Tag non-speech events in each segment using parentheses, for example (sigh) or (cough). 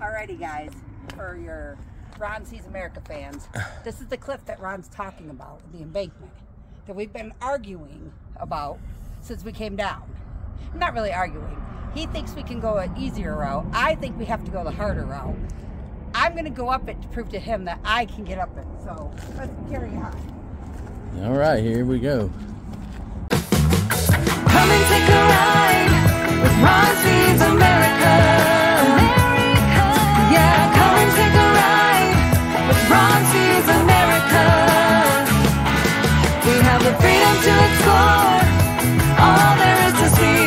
Alrighty, guys, for your Ron Sees America fans, this is the cliff that Ron's talking about, the embankment, that we've been arguing about since we came down. Not really arguing. He thinks we can go an easier route. I think we have to go the harder route. I'm going to go up it to prove to him that I can get up it. So let's carry on. All right, here we go. Come and take a ride with Ron Sees America. Freedom to explore all there is to see.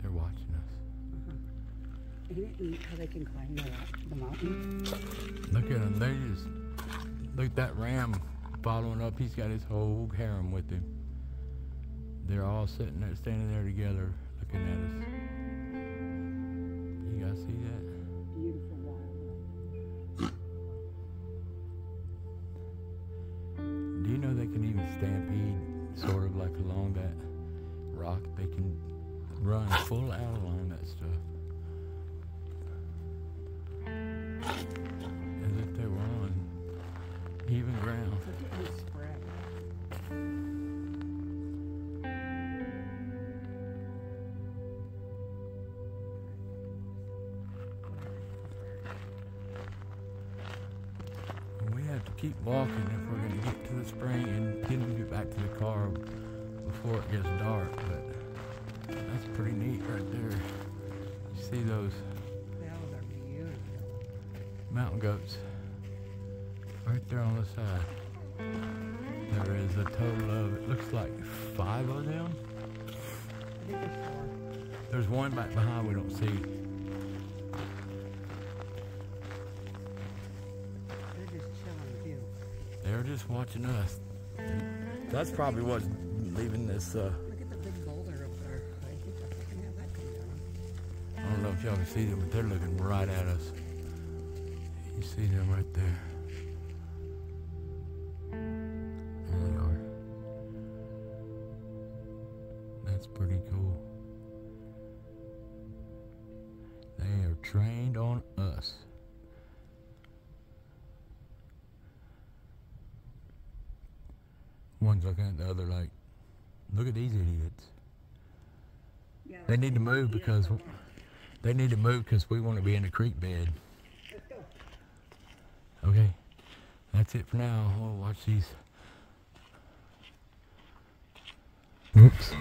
They're watching us. Isn't it neat how they can climb the, the mountain? Look at them. They just look at that ram following up. He's got his whole harem with him. They're all sitting there, standing there together, looking at us. You guys see that? Beautiful. Do you know they can even stampede, sort of like along that rock? They can run full out walking if we're going to get to the spring and get to get back to the car before it gets dark. But that's pretty neat right there. You see those Those are beautiful. mountain goats right there on the side. There is a total of, it looks like five of them. I think there's four. There's one back behind we don't see. They're just watching us. That's probably what's leaving this. Uh, Look at the big boulder up there. I think I can have that come down. I don't know if y'all can see them, but they're looking right at us. You see them right. There One's looking at the other like, look at these idiots. Yeah, They need to move because they need to move because we want to be in the creek bed. Okay, that's it for now. We'll watch these. Oops.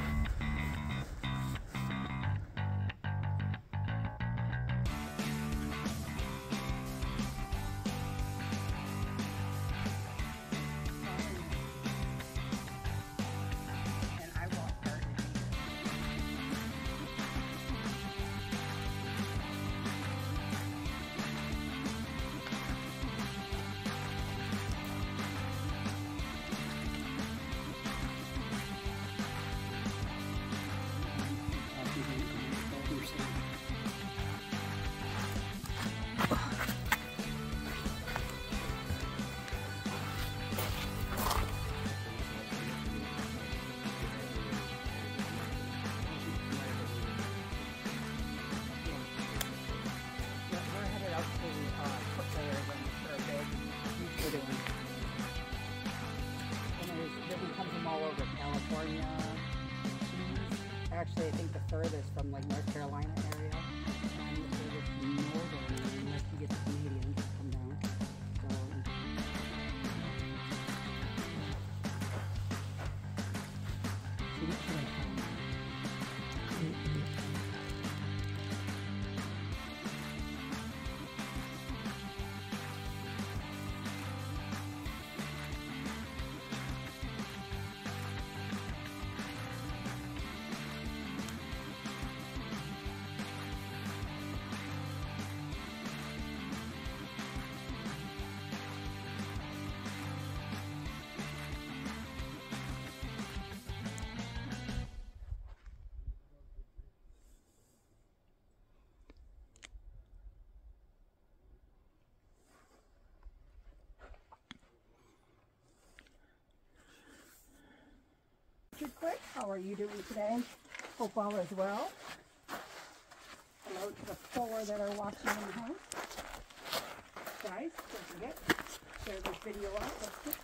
Like North Carolina How are you doing today? Hope all is well. Hello to the four that are watching in the house. Guys, don't forget, to share this video out. Let's get.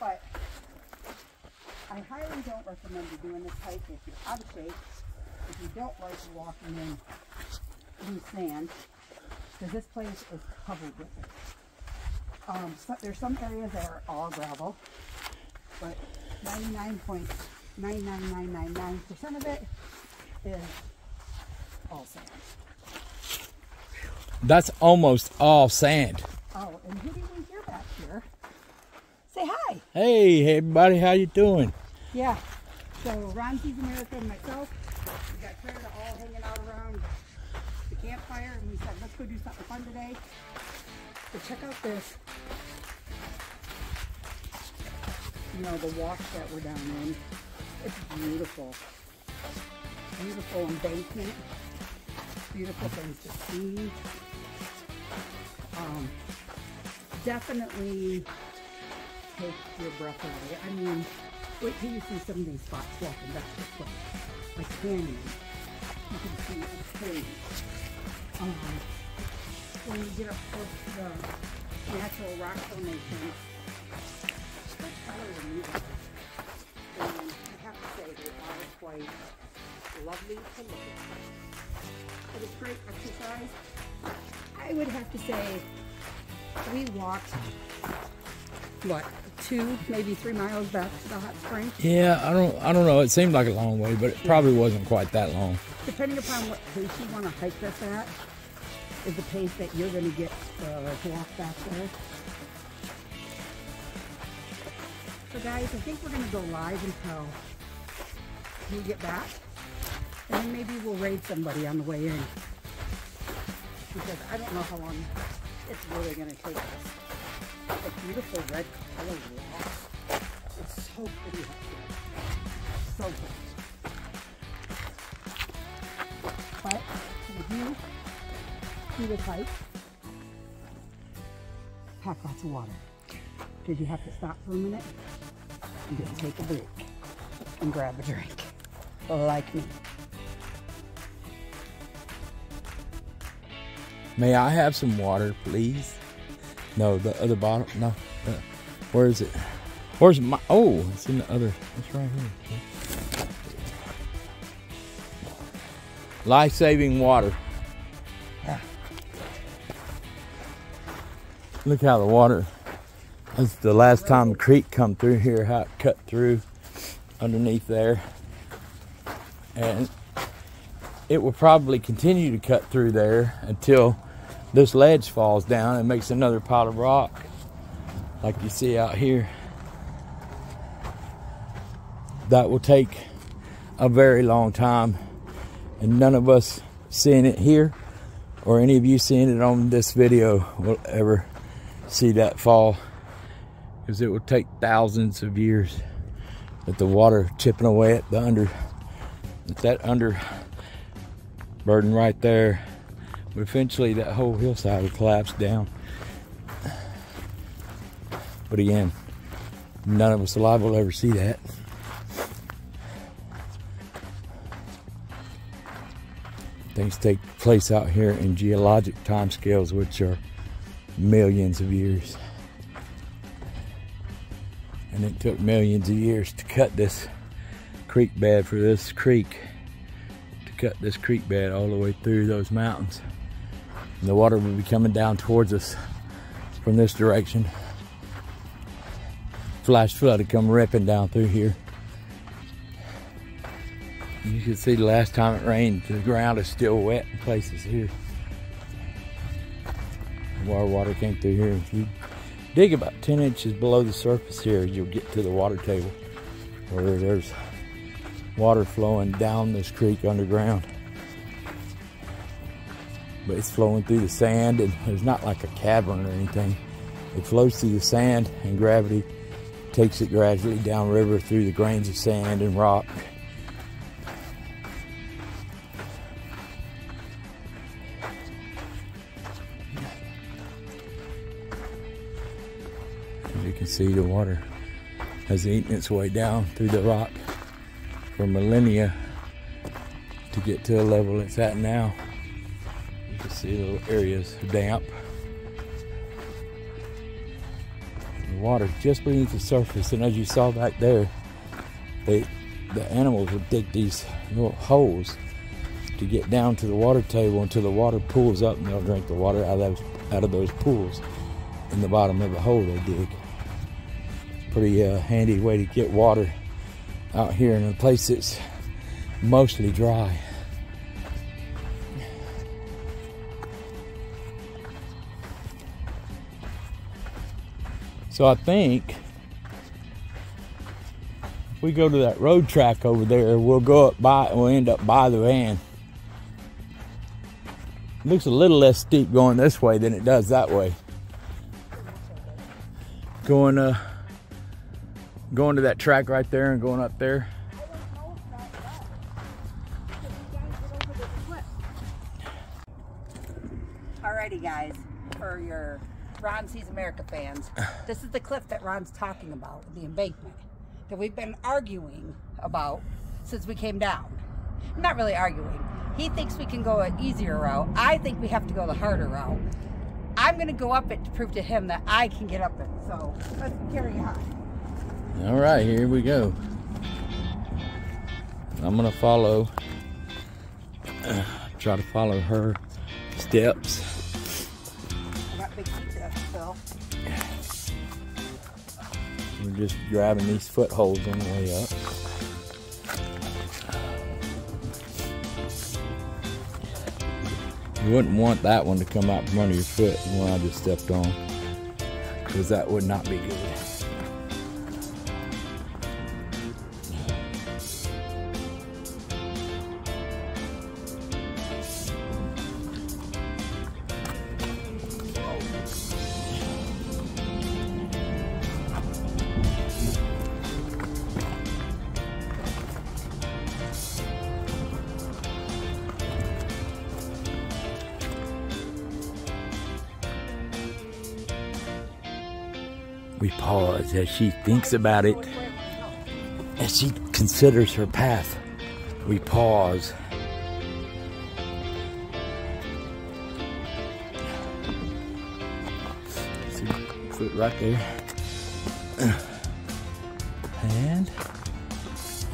But I highly don't recommend you doing this hike if you're out of shape, if you don't like walking in loose sand, because this place is covered with it. Um, so, there's some areas that are all gravel, but 99.99999% of it is all sand. That's almost all sand. Oh, and who do we hear back here? Say hi. Hey, hey everybody, how you doing? Yeah. So Ron sees America and myself, we got tired of all hanging out around the campfire, and we said, let's go do something fun today. So check out this. You know, the walk that we're down in. It's beautiful. Beautiful embankment. Beautiful things to see. Um, definitely take your breath away. I mean, wait till you see some of these spots walking back this way. Like canyon. You can see a cave. Um, when you get up close to the natural rock formation, it's really beautiful. And I have to say they are quite lovely to look at. But it's great exercise. I would have to say we walked what two, maybe three miles back to the hot spring, Yeah, I don't, I don't know. It seemed like a long way, but it probably wasn't quite that long. depending upon what pace you want to hike this at, is the pace that you're going to get uh, to walk back there. So guys, I think we're going to go live until we get back, and then maybe we'll raid somebody on the way in because I don't know how long it's really going to take us. A beautiful red color walk. It's so pretty up here. So good. But if you do this hike, pack lots of water. Because you have to stop for a minute and just take a break and grab a drink. Like me. May I have some water, please? No, the other bottle. No, uh, where is it? Where's my? Oh, it's in the other. It's right here. Life-saving water. Look how the water. That's the last time the creek come through here. How it cut through underneath there, and it will probably continue to cut through there until this ledge falls down and makes another pile of rock like you see out here that will take a very long time and none of us seeing it here or any of you seeing it on this video will ever see that fall because it will take thousands of years with the water chipping away at the under at that under burden right there. But eventually that whole hillside will collapse down. But again, none of us alive will ever see that. Things take place out here in geologic timescales, which are millions of years. And it took millions of years to cut this creek bed for this creek to cut this creek bed all the way through those mountains. And the water would be coming down towards us from this direction. Flash flood to come ripping down through here. You can see the last time it rained, the ground is still wet in places here. Where water came through here. Dig about 10 inches below the surface here, you'll get to the water table where there's water flowing down this creek underground. But it's flowing through the sand and there's not like a cavern or anything. It flows through the sand and gravity takes it gradually downriver through the grains of sand and rock. See the water has eaten its way down through the rock for millennia to get to the level it's at now. You can see little areas damp. The water just beneath the surface, and as you saw back there, they the animals would dig these little holes to get down to the water table until the water pools up and they'll drink the water out of out of those pools in the bottom of the hole they dig. Pretty uh, handy way to get water out here in a place that's mostly dry. So I think if we go to that road track over there, we'll go up by we'll end up by the van. It looks a little less steep going this way than it does that way. Going uh going to that track right there and going up there. Alrighty, guys, for your Ron Sees America fans, (sighs) this is the cliff that Ron's talking about, the embankment, that we've been arguing about since we came down. Not really arguing. He thinks we can go an easier route. I think we have to go the harder route. I'm going to go up it to prove to him that I can get up it. So let's carry on. All right, here we go. I'm gonna follow, uh, (clears throat) try to follow her steps. I got big feet there, Phil. We're just grabbing these footholds on the way up. You wouldn't want that one to come out from under your foot, the one I just stepped on, because that would not be good. We pause as she thinks about it, as she considers her path. We pause. Foot right there. And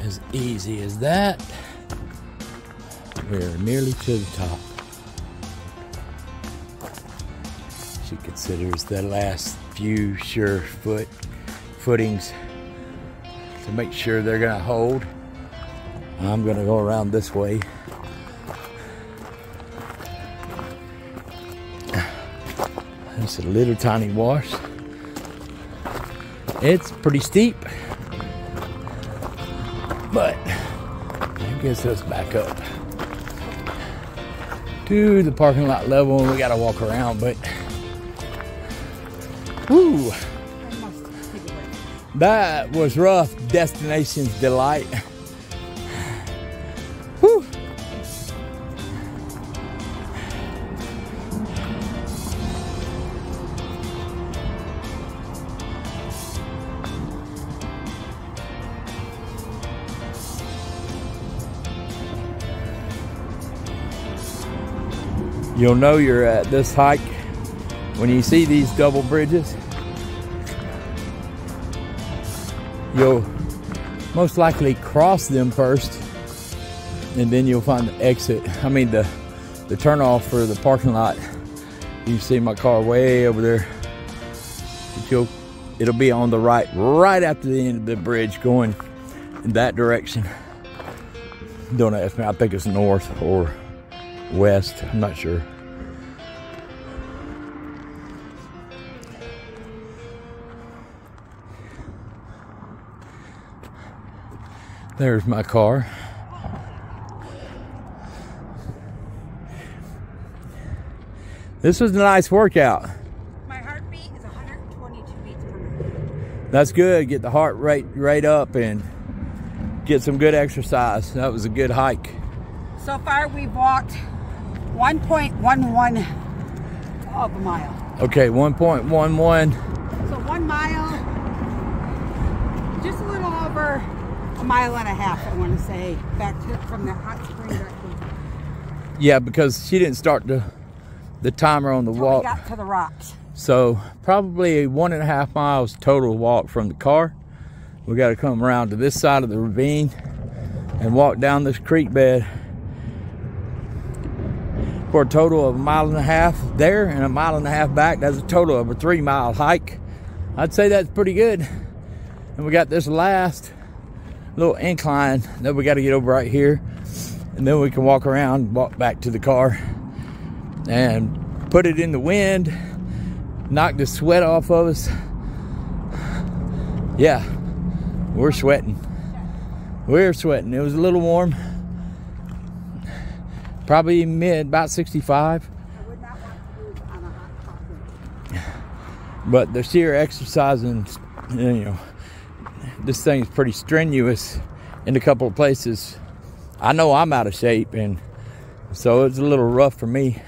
as easy as that, we're nearly to the top. She considers the last few sure foot footings to make sure they're gonna hold. I'm gonna go around this way. It's a little tiny wash. It's pretty steep, but it gets us back up to the parking lot level, and we gotta walk around. But break. that was rough. Destination's delight. (sighs) Whew. You'll know you're at this hike when you see these double bridges. You'll most likely cross them first, and then you'll find the exit. I mean the the turnoff for the parking lot. You see my car way over there. But you'll it'll be on the right, right after the end of the bridge, going in that direction. Don't ask me. I think it's north or west. I'm not sure. There's my car. This was a nice workout. My heartbeat is 122 beats per minute. That's good. Get the heart rate right up and get some good exercise. That was a good hike. So far, we've walked 1.11 of a mile. Okay, 1.11. So one mile, over a mile and a half, I want to say, back to from that hot spring back to Yeah, because she didn't start the the timer on the until we walk. got to the rocks. So probably one and a half miles total walk from the car. We got to come around to this side of the ravine and walk down this creek bed for a total of a mile and a half there and a mile and a half back. That's a total of a three mile hike. I'd say that's pretty good. And we got this last little incline that we got to get over right here. And then we can walk around, walk back to the car and put it in the wind knock the sweat off of us. Yeah, we're sweating. We're sweating. It was a little warm. Probably mid, about 65. I would not want to move on a hot topic. But the sheer exercising, you know, this thing's pretty strenuous in a couple of places. I know I'm out of shape, and so it's a little rough for me.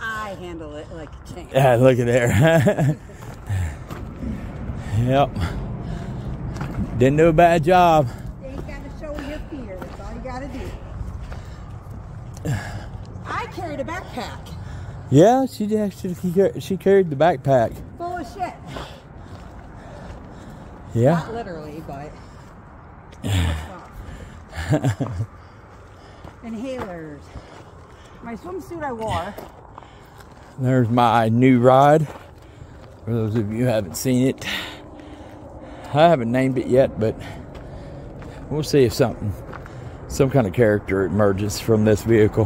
I handle it like a champ. Yeah, look at there. yep. Didn't do a bad job. You ain't got to show your fear. That's all you got to do. I carried a backpack Yeah, she actually she she carried the backpack. full of shit. Yeah. Not literally, but. (sighs) Inhalers. My swimsuit I wore. There's my new ride. For those of you who haven't seen it, I haven't named it yet, but we'll see if something, some kind of character emerges from this vehicle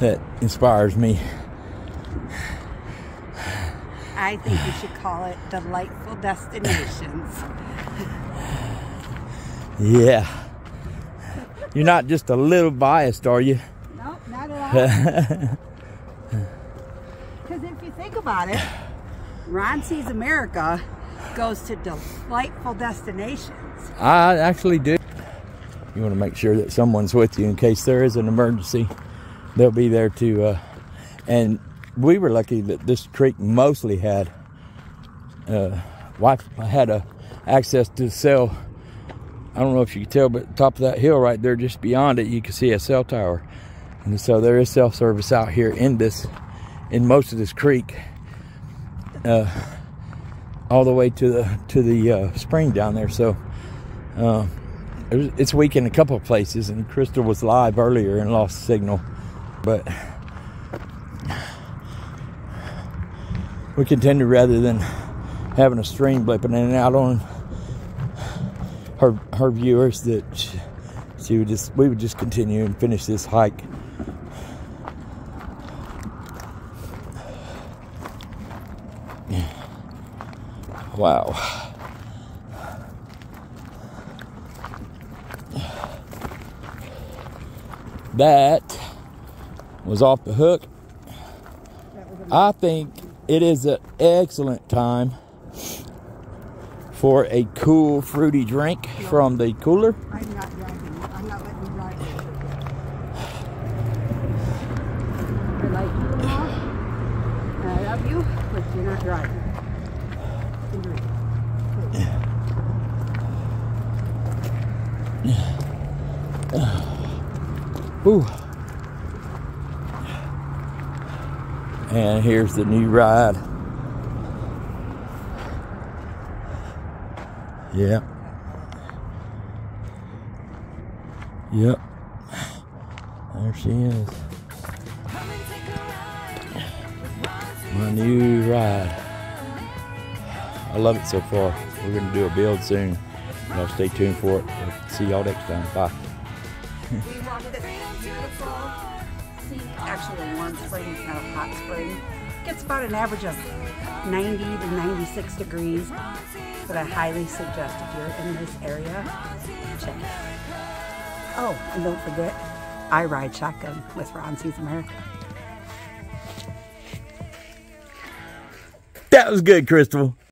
that inspires me. I think you should call it Delightful Destinations. Yeah. You're not just a little biased, are you? Nope, not at all. (laughs) Because if you think about it, Ron Sees America goes to delightful destinations. I actually do. You want to make sure that someone's with you in case there is an emergency. They'll be there to. Uh, and we were lucky that this creek mostly had. Uh, wife I had a access to the cell. I don't know if you can tell, but top of that hill right there, just beyond it, you can see a cell tower. And so there is cell service out here in this, in most of this creek. Uh, all the way to the to the uh, spring down there. So uh, it's weak in a couple of places, and Crystal was live earlier and lost signal, but we continued rather than having a stream blipping in and out on her her viewers that she, she would just we would just continue and finish this hike. Wow. That was off the hook. I think it is an excellent time for a cool fruity drink from the cooler. I'm not driving. I'm not letting you drive. I like you and all, I love you, but you're not driving. Drink. And here's the new ride. Yep. Yep. There she is. My new ride. I love it so far. We're going to do a build soon. Y'all stay tuned for it. We'll see y'all next time. Bye. Actually warm spring, it's not a hot spring. Gets about an average of 90 to 96 degrees, but I highly suggest if you're in this area, check it. Oh, and don't forget, I ride shotgun with Ron Sees America. That was good, Crystal.